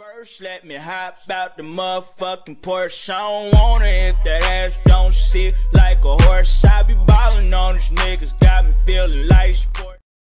First, let me hop out the motherfucking Porsche. I don't want it if that ass don't sit like a horse. I be ballin' on these niggas, got me feelin' like